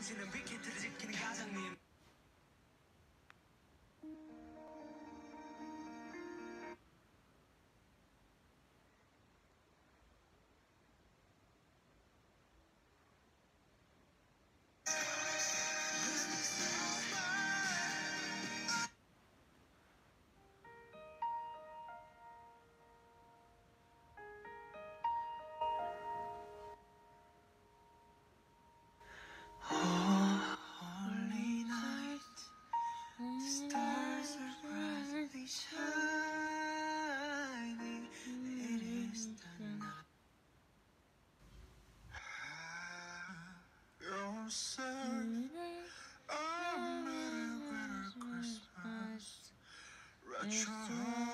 Anzi, the big A better, better Christmas. Retro